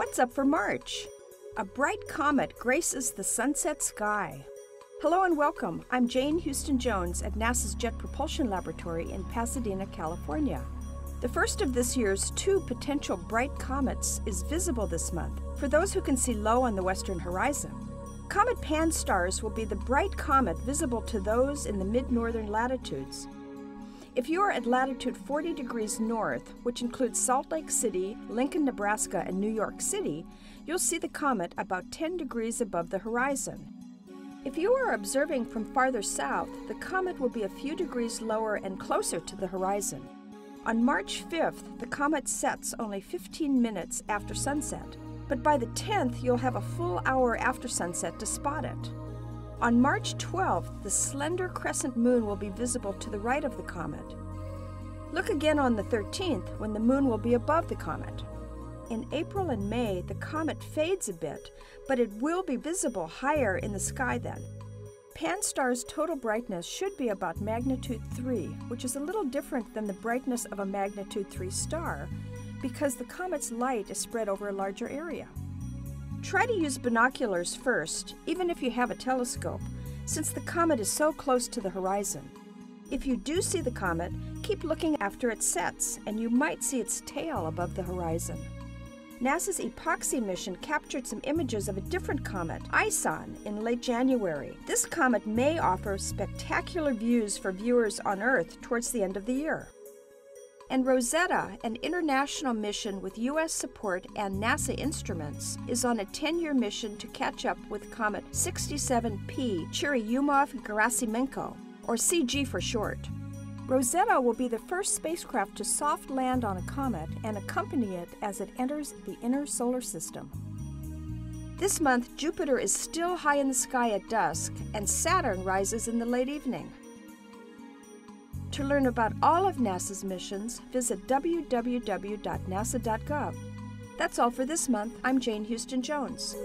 What's up for March? A bright comet graces the sunset sky. Hello and welcome. I'm Jane Houston Jones at NASA's Jet Propulsion Laboratory in Pasadena, California. The first of this year's two potential bright comets is visible this month for those who can see low on the western horizon. Comet Pan-STARRS will be the bright comet visible to those in the mid-northern latitudes. If you are at latitude 40 degrees north, which includes Salt Lake City, Lincoln, Nebraska, and New York City, you'll see the comet about 10 degrees above the horizon. If you are observing from farther south, the comet will be a few degrees lower and closer to the horizon. On March 5th, the comet sets only 15 minutes after sunset, but by the 10th, you'll have a full hour after sunset to spot it. On March 12th, the slender crescent moon will be visible to the right of the comet. Look again on the 13th when the moon will be above the comet. In April and May, the comet fades a bit, but it will be visible higher in the sky then. Pan-STARRS' total brightness should be about magnitude 3, which is a little different than the brightness of a magnitude 3 star because the comet's light is spread over a larger area. Try to use binoculars first, even if you have a telescope, since the comet is so close to the horizon. If you do see the comet, keep looking after it sets, and you might see its tail above the horizon. NASA's EPOXI mission captured some images of a different comet, ISON, in late January. This comet may offer spectacular views for viewers on Earth towards the end of the year. And Rosetta, an international mission with U.S. support and NASA instruments, is on a 10 year mission to catch up with Comet 67P Churyumov-Gerasimenko, or CG for short. Rosetta will be the first spacecraft to soft land on a comet and accompany it as it enters the inner solar system. This month, Jupiter is still high in the sky at dusk, and Saturn rises in the late evening. To learn about all of NASA's missions, visit www.nasa.gov. That's all for this month. I'm Jane Houston Jones.